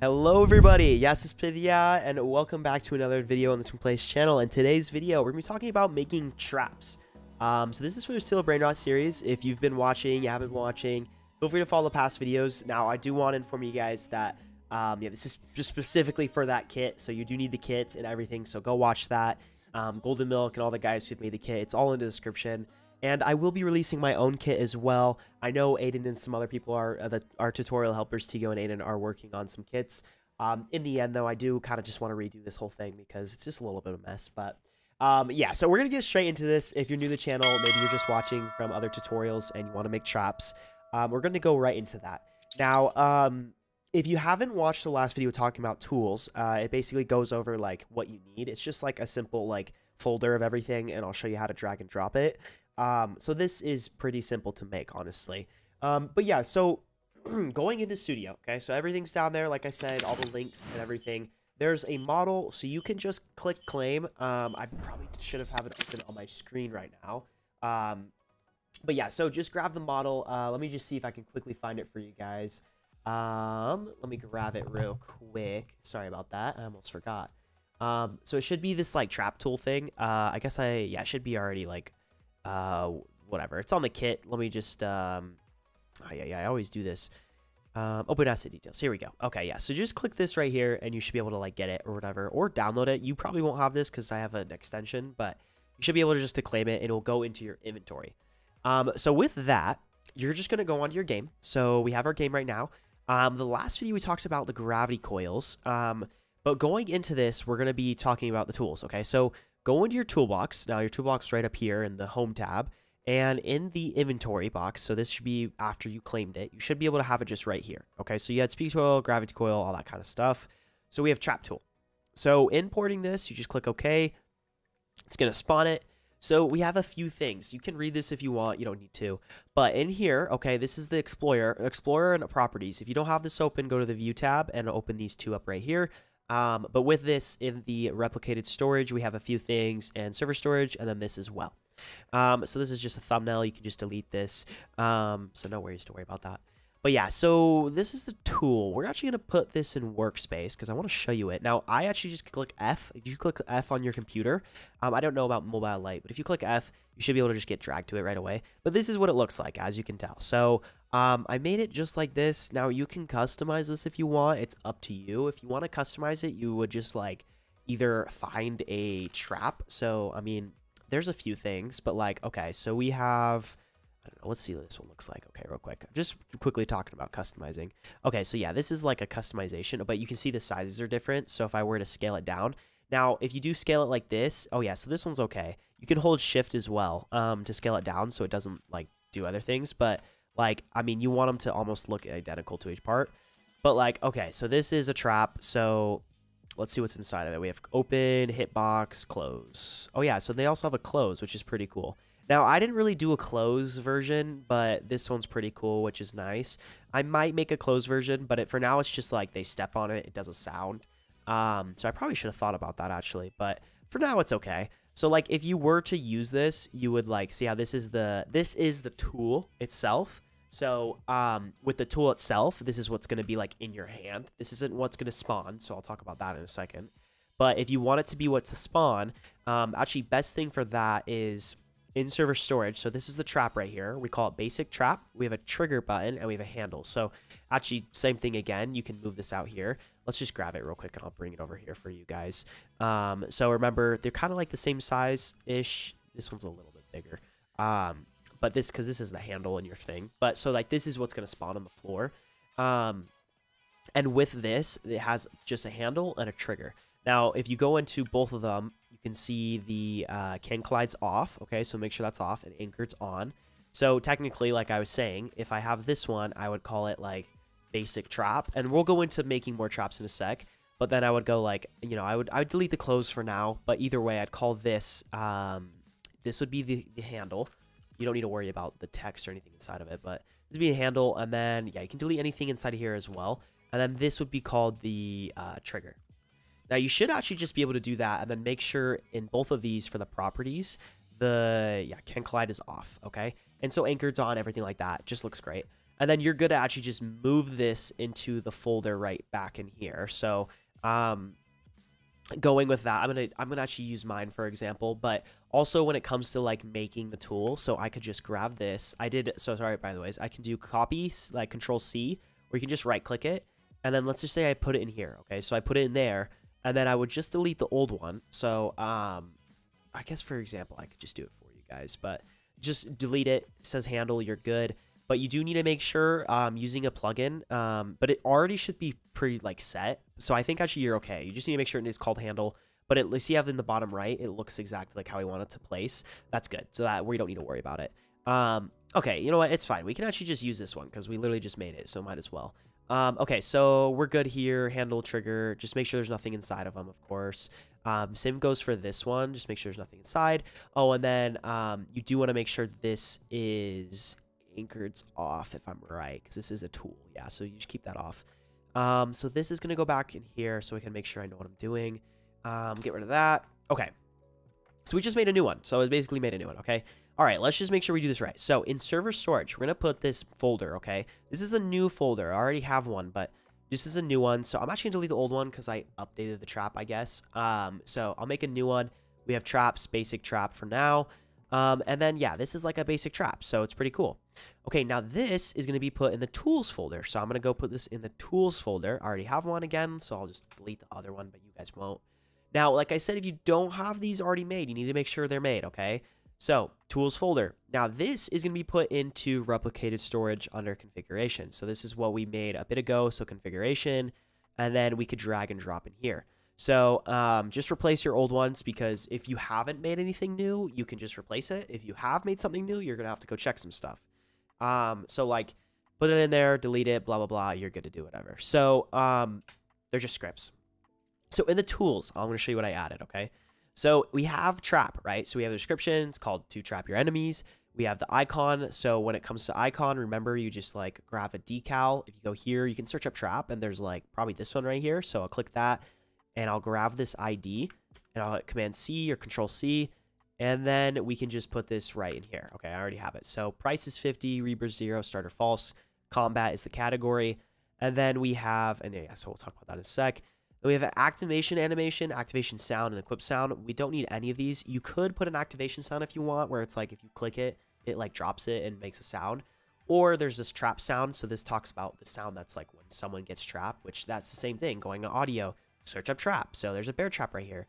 Hello everybody, yes it's Pivia, and welcome back to another video on the TwinPlayz channel. In today's video, we're going to be talking about making traps. Um, so this is for the Steal Brainrot series. If you've been watching, you haven't been watching, feel free to follow the past videos. Now, I do want to inform you guys that, um, yeah, this is just specifically for that kit, so you do need the kit and everything, so go watch that. Um, Golden Milk and all the guys who made the kit, it's all in the description. And I will be releasing my own kit as well. I know Aiden and some other people are uh, the, our tutorial helpers, Tigo and Aiden, are working on some kits. Um, in the end, though, I do kind of just want to redo this whole thing because it's just a little bit of a mess. But um, yeah, so we're going to get straight into this. If you're new to the channel, maybe you're just watching from other tutorials and you want to make traps, um, we're going to go right into that. Now, um, if you haven't watched the last video talking about tools, uh, it basically goes over like what you need. It's just like a simple like folder of everything, and I'll show you how to drag and drop it. Um, so this is pretty simple to make, honestly. Um, but yeah, so going into Studio, okay, so everything's down there, like I said, all the links and everything. There's a model, so you can just click claim. Um, I probably should have have it open on my screen right now. Um, but yeah, so just grab the model. Uh, let me just see if I can quickly find it for you guys. Um, let me grab it real quick. Sorry about that. I almost forgot. Um, so it should be this like trap tool thing. Uh, I guess I, yeah, it should be already like uh, whatever. It's on the kit. Let me just, um, oh, yeah, yeah, I always do this. Um, open asset details. Here we go. Okay, yeah. So just click this right here, and you should be able to like get it or whatever, or download it. You probably won't have this because I have an extension, but you should be able to just to claim it. It'll go into your inventory. Um, so with that, you're just gonna go onto your game. So we have our game right now. Um, the last video we talked about the gravity coils. Um, but going into this, we're gonna be talking about the tools. Okay, so go into your toolbox. Now, your toolbox right up here in the home tab. And in the inventory box, so this should be after you claimed it, you should be able to have it just right here. Okay, so you had speed coil, gravity coil, all that kind of stuff. So we have trap tool. So importing this, you just click OK. It's going to spawn it. So we have a few things. You can read this if you want. You don't need to. But in here, okay, this is the Explorer, Explorer and properties. If you don't have this open, go to the View tab and open these two up right here. Um, but with this in the replicated storage, we have a few things and server storage, and then this as well. Um, so this is just a thumbnail. You can just delete this. Um, so no worries to worry about that. But yeah, so this is the tool. We're actually going to put this in workspace because I want to show you it. Now, I actually just click F. If you click F on your computer, um, I don't know about mobile light, but if you click F, you should be able to just get dragged to it right away. But this is what it looks like, as you can tell. So um, I made it just like this. Now, you can customize this if you want. It's up to you. If you want to customize it, you would just like either find a trap. So, I mean, there's a few things, but like, okay, so we have I don't know. Let's see what this one looks like. Okay, real quick. Just quickly talking about customizing. Okay, so yeah, this is like a customization, but you can see the sizes are different. So if I were to scale it down, now if you do scale it like this, oh yeah, so this one's okay. You can hold shift as well um, to scale it down so it doesn't like do other things. But like, I mean, you want them to almost look identical to each part. But like, okay, so this is a trap. So let's see what's inside of it. We have open, hitbox, close. Oh yeah, so they also have a close, which is pretty cool. Now, I didn't really do a close version, but this one's pretty cool, which is nice. I might make a close version, but it, for now, it's just like they step on it, it does a sound. Um, so I probably should have thought about that, actually, but for now, it's okay. So, like, if you were to use this, you would, like, see how this is the, this is the tool itself. So, um, with the tool itself, this is what's going to be, like, in your hand. This isn't what's going to spawn, so I'll talk about that in a second. But if you want it to be what's to spawn, um, actually, best thing for that is in server storage. So this is the trap right here. We call it basic trap. We have a trigger button and we have a handle. So actually same thing again. You can move this out here. Let's just grab it real quick and I'll bring it over here for you guys. Um, so remember, they're kind of like the same size-ish. This one's a little bit bigger. Um, but this, because this is the handle in your thing. But so like this is what's going to spawn on the floor. Um, and with this, it has just a handle and a trigger. Now, if you go into both of them, can see the uh, can collides off. Okay, so make sure that's off and anchored's on. So technically, like I was saying, if I have this one, I would call it like basic trap. And we'll go into making more traps in a sec. But then I would go like, you know, I would I would delete the close for now. But either way, I'd call this, um, this would be the, the handle. You don't need to worry about the text or anything inside of it. But this would be a handle. And then, yeah, you can delete anything inside of here as well. And then this would be called the uh, trigger. Now you should actually just be able to do that and then make sure in both of these for the properties, the yeah, can collide is off, okay? And so anchored's on, everything like that. Just looks great. and then you're good to actually just move this into the folder right back in here. So um, going with that, I'm gonna I'm gonna actually use mine for example, but also when it comes to like making the tool, so I could just grab this. I did so sorry by the way. I can do copy like Control C, or you can just right click it, and then let's just say I put it in here. Okay, so I put it in there, and then I would just delete the old one. So um, I guess for example, I could just do it for you guys, but just delete it. it says handle, you're good but you do need to make sure um, using a plugin, um, but it already should be pretty like set. So I think actually you're okay. You just need to make sure it is called handle, but at least you have in the bottom right, it looks exactly like how we want it to place. That's good. So that we don't need to worry about it. Um, okay, you know what? It's fine. We can actually just use this one because we literally just made it, so might as well. Um, okay, so we're good here. Handle trigger. Just make sure there's nothing inside of them, of course. Um, same goes for this one. Just make sure there's nothing inside. Oh, and then um, you do want to make sure this is anchored off if I'm right, because this is a tool. Yeah, so you just keep that off. Um, so this is going to go back in here so we can make sure I know what I'm doing. Um, get rid of that. Okay. So we just made a new one. So it basically made a new one, okay? All right, let's just make sure we do this right. So in server storage, we're going to put this folder, okay? This is a new folder. I already have one, but this is a new one. So I'm actually going to delete the old one because I updated the trap, I guess. Um, so I'll make a new one. We have traps, basic trap for now. Um, and then, yeah, this is like a basic trap, so it's pretty cool. Okay, now this is going to be put in the tools folder. So I'm going to go put this in the tools folder. I already have one again, so I'll just delete the other one, but you guys won't. Now, like I said, if you don't have these already made, you need to make sure they're made, okay? So, tools folder. Now, this is going to be put into replicated storage under configuration. So this is what we made a bit ago, so configuration, and then we could drag and drop in here. So um, just replace your old ones because if you haven't made anything new, you can just replace it. If you have made something new, you're going to have to go check some stuff. Um, so like put it in there, delete it, blah, blah, blah. You're good to do whatever. So um, they're just scripts. So in the tools, I'm going to show you what I added, okay? So we have trap, right? So we have a description. It's called to trap your enemies. We have the icon. So when it comes to icon, remember you just like grab a decal. If you go here, you can search up trap and there's like probably this one right here. So I'll click that and I'll grab this ID and I'll hit Command C or Control C, and then we can just put this right in here. Okay, I already have it. So price is 50, rebirth 0, starter false, combat is the category, and then we have, and yeah, so we'll talk about that in a sec. We have an activation animation, activation sound, and equip sound. We don't need any of these. You could put an activation sound if you want, where it's like if you click it, it like drops it and makes a sound. Or there's this trap sound. So this talks about the sound that's like when someone gets trapped, which that's the same thing, going to audio search up trap. So there's a bear trap right here.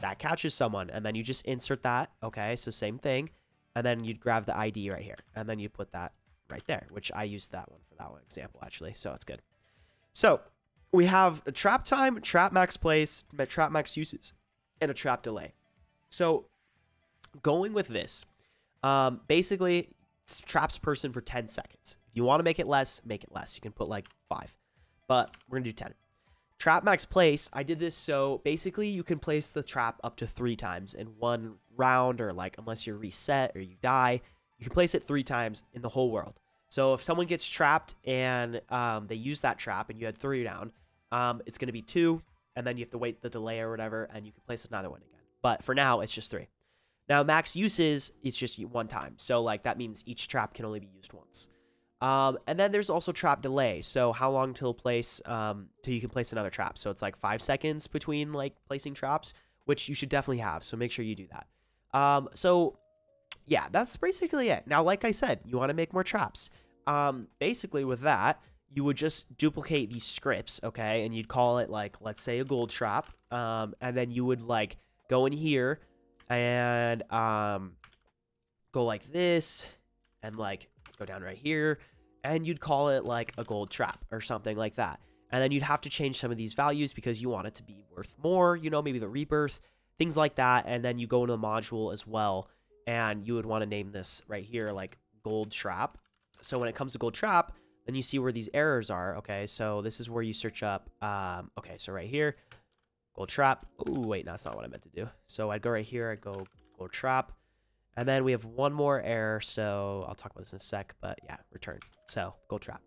That catches someone, and then you just insert that. Okay, so same thing. And then you'd grab the ID right here, and then you put that right there, which I used that one for that one example, actually. So it's good. So we have a trap time, trap max place, trap max uses, and a trap delay. So going with this, um, basically, traps person for 10 seconds. If you want to make it less, make it less. You can put like five, but we're going to do 10. Trap max place, I did this so basically you can place the trap up to three times in one round, or like unless you're reset or you die, you can place it three times in the whole world. So if someone gets trapped and um, they use that trap and you had three down, um, it's going to be two, and then you have to wait the delay or whatever, and you can place another one again. But for now, it's just three. Now, max uses, is just one time. So, like, that means each trap can only be used once. Um, and then there's also trap delay. So how long till place um, till you can place another trap? So it's like five seconds between like placing traps, which you should definitely have. So make sure you do that. Um, so yeah, that's basically it. Now, like I said, you want to make more traps. Um, basically with that, you would just duplicate these scripts, okay? And you'd call it like, let's say a gold trap. Um, and then you would like go in here and um, go like this and like go down right here, and you'd call it like a gold trap or something like that. And then you'd have to change some of these values because you want it to be worth more, you know, maybe the rebirth, things like that. And then you go into the module as well, and you would want to name this right here like gold trap. So when it comes to gold trap, then you see where these errors are. Okay, so this is where you search up. Um, okay, so right here, gold trap. Oh, wait, no, that's not what I meant to do. So I'd go right here, I'd go gold trap. And then we have one more error, so I'll talk about this in a sec, but yeah, return. So, gold trap.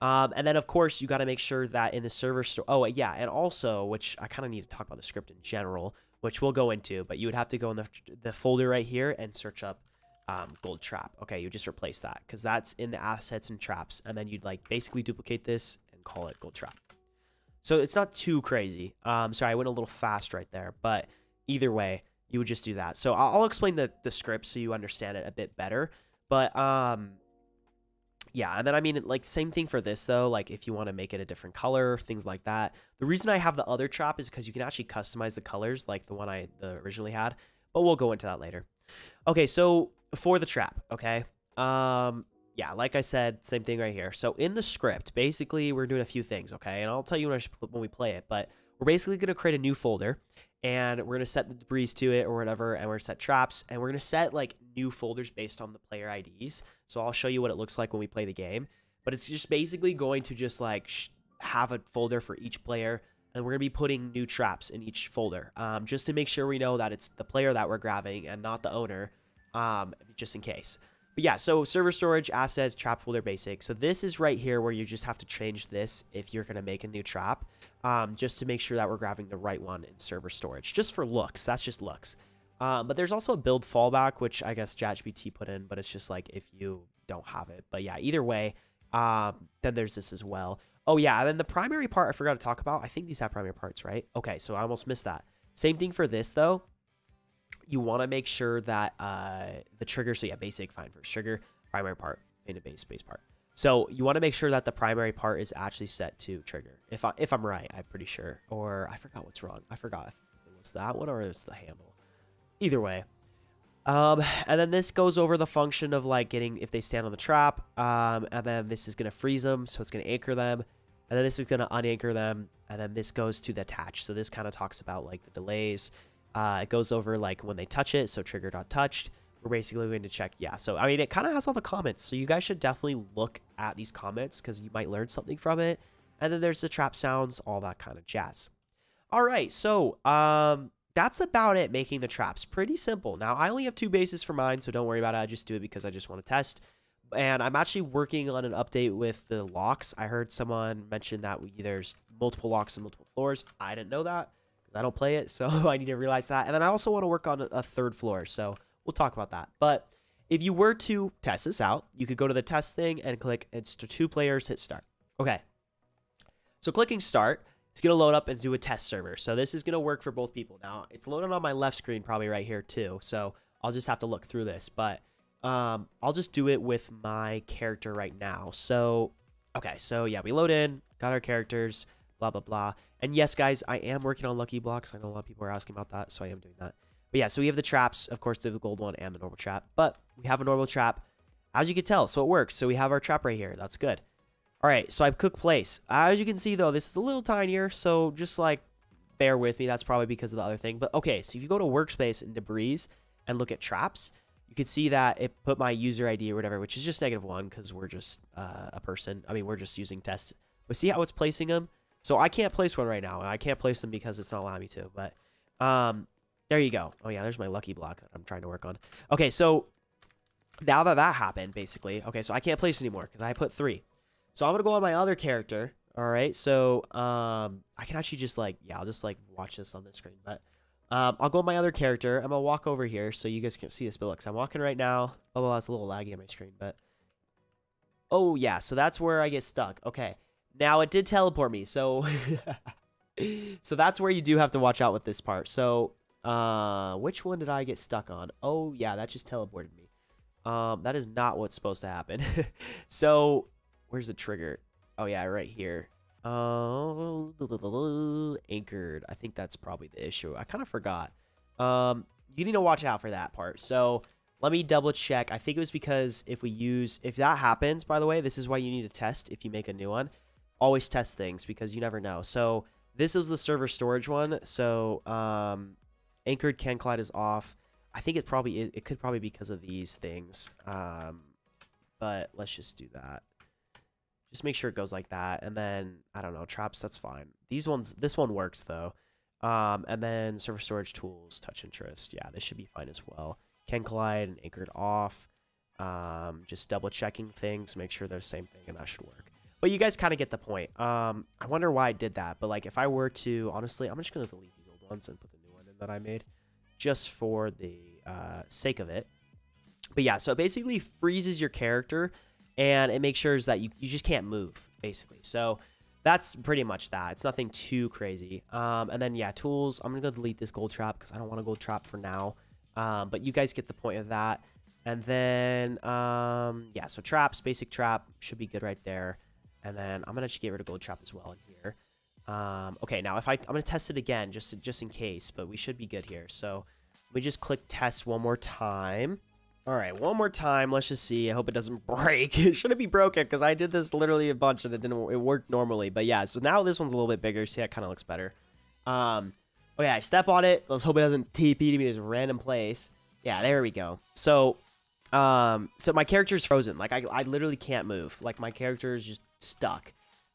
Um, and then, of course, you got to make sure that in the server store... Oh, yeah, and also, which I kind of need to talk about the script in general, which we'll go into, but you would have to go in the, the folder right here and search up um, gold trap. Okay, you just replace that because that's in the assets and traps, and then you'd like basically duplicate this and call it gold trap. So it's not too crazy. Um, sorry, I went a little fast right there, but either way, you would just do that. So I'll, explain the the script so you understand it a bit better. But um, yeah, and then I mean, like same thing for this though. Like if you want to make it a different color, things like that. The reason I have the other trap is because you can actually customize the colors, like the one I the originally had. But we'll go into that later. Okay, so for the trap, okay. Um, yeah, like I said, same thing right here. So in the script, basically we're doing a few things, okay, and I'll tell you when, when we play it. But we're basically gonna create a new folder, and we're gonna set the debris to it or whatever, and we're gonna set traps, and we're gonna set like new folders based on the player IDs. So I'll show you what it looks like when we play the game. But it's just basically going to just like have a folder for each player and we're going to be putting new traps in each folder um, just to make sure we know that it's the player that we're grabbing and not the owner um, just in case. But yeah, so server storage, assets, trap folder, basic. So this is right here where you just have to change this if you're going to make a new trap, um, just to make sure that we're grabbing the right one in server storage, just for looks. That's just looks. Um, but there's also a build fallback, which I guess ChatGPT put in, but it's just like if you don't have it. But yeah, either way, um, then there's this as well. Oh yeah, and then the primary part I forgot to talk about. I think these have primary parts, right? Okay, so I almost missed that. Same thing for this though you want to make sure that uh, the trigger, so yeah, basic, fine first trigger, primary part, fainted base, base part. So you want to make sure that the primary part is actually set to trigger. If, I, if I'm right, I'm pretty sure. Or I forgot what's wrong. I forgot it was that one or was the handle. Either way. Um, and then this goes over the function of like getting if they stand on the trap. Um, and then this is to freeze them. So it's to anchor them. And then this is going to unanchor them. And then this goes to the attach. So this kind of talks about like the delays uh, it goes over like when they touch it, so trigger dot touched. We're basically going to check, yeah. So I mean, it kind of has all the comments, so you guys should definitely look at these comments because you might learn something from it. And then there's the trap sounds, all that kind of jazz. All right, so um, that's about it. Making the traps pretty simple. Now I only have two bases for mine, so don't worry about it. I just do it because I just want to test. And I'm actually working on an update with the locks. I heard someone mention that we, there's multiple locks and multiple floors. I didn't know that. I don't play it, so I need to realize that. And then I also want to work on a third floor, so we'll talk about that. But if you were to test this out, you could go to the test thing and click it's to two players, hit start. Okay. So clicking start, it's going to load up and do a test server. So this is going to work for both people. Now, it's loaded on my left screen probably right here too. So I'll just have to look through this, but um, I'll just do it with my character right now. So, okay. So yeah, we load in, got our characters blah, blah, blah. And yes, guys, I am working on Lucky Blocks. I know a lot of people are asking about that, so I am doing that. But yeah, so we have the traps, of course, the gold one and the normal trap. But we have a normal trap, as you can tell, so it works. So we have our trap right here. That's good. All right, so I've cooked place. As you can see, though, this is a little tinier, so just, like, bear with me. That's probably because of the other thing. But, okay, so if you go to Workspace and Debris and look at traps, you can see that it put my user ID or whatever, which is just negative one because we're just uh, a person. I mean, we're just using test. But see how it's placing them? So I can't place one right now. I can't place them because it's not allowing me to. But um, there you go. Oh, yeah, there's my lucky block that I'm trying to work on. Okay, so now that that happened, basically. Okay, so I can't place anymore because I put three. So I'm going to go on my other character. All right, so um, I can actually just like, yeah, I'll just like watch this on the screen. But um, I'll go my other character. I'm to walk over here so you guys can see this. But look, I'm walking right now. Oh, that's a little laggy on my screen. But, oh, yeah, so that's where I get stuck. Okay. Now it did teleport me, so so that's where you do have to watch out with this part. So uh, which one did I get stuck on? Oh yeah, that just teleported me. Um, that is not what's supposed to happen. so where's the trigger? Oh yeah, right here. Oh, anchored. I think that's probably the issue. I kind of forgot. Um, you need to watch out for that part. So let me double check. I think it was because if we use, if that happens, by the way, this is why you need to test if you make a new one always test things because you never know. So this is the server storage one. So um, anchored can collide is off. I think it probably it, it could probably be because of these things. Um, but let's just do that. Just make sure it goes like that, and then I don't know traps. That's fine. These ones, this one works though. Um, and then server storage tools, touch interest. Yeah, this should be fine as well. Can collide and anchored off. Um, just double checking things, make sure they're the same thing, and that should work. But you guys kind of get the point. Um, I wonder why I did that. But like, if I were to, honestly, I'm just gonna delete these old ones and put the new one in that I made, just for the uh, sake of it. but yeah, so it basically freezes your character and it makes sure that you, you just can't move, basically. So that's pretty much that. It's nothing too crazy. Um, and then, yeah, tools. I'm to go delete this gold trap because I don't want a gold trap for now. Um, but you guys get the point of that. And then, um, yeah, so traps, basic trap should be good right there. And then I'm to just get rid of gold trap as well in here. Um, okay, now if I, I'm to test it again just, just in case, but we should be good here. So we just click test one more time. All right, one more time. Let's just see. I hope it doesn't break. it shouldn't be broken because I did this literally a bunch and it didn't. It worked normally, but yeah. So now this one's a little bit bigger. See, it kind of looks better. Um, okay, I step on it. Let's hope it doesn't TP to me this random place. Yeah, there we go. So, um, so my character's frozen. Like I, I literally can't move. Like my character is just stuck.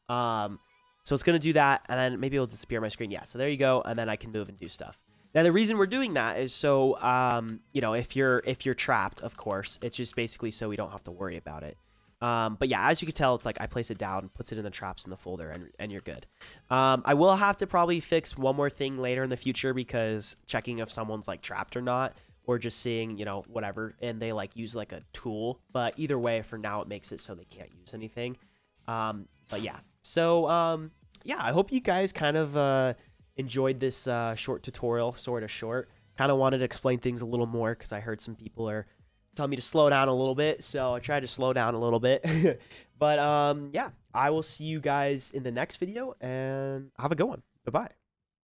Um, so it's gonna do that, and then maybe it'll disappear my screen. Yeah. So there you go, and then I can move and do stuff. Now the reason we're doing that is so um, you know if you're if you're trapped, of course, it's just basically so we don't have to worry about it. Um, but yeah, as you can tell, it's like I place it down, puts it in the traps in the folder, and, and you're good. Um, I will have to probably fix one more thing later in the future because checking if someone's like trapped or not, or just seeing you know whatever, and they like use like a tool. But either way, for now, it makes it so they can't use anything. Um, but yeah, so um, yeah, I hope you guys kind of. Uh, enjoyed this uh, short tutorial, sort of short. Kind of wanted to explain things a little more because I heard some people are telling me to slow down a little bit, so I tried to slow down a little bit. but um, yeah, I will see you guys in the next video, and have a good one. Goodbye.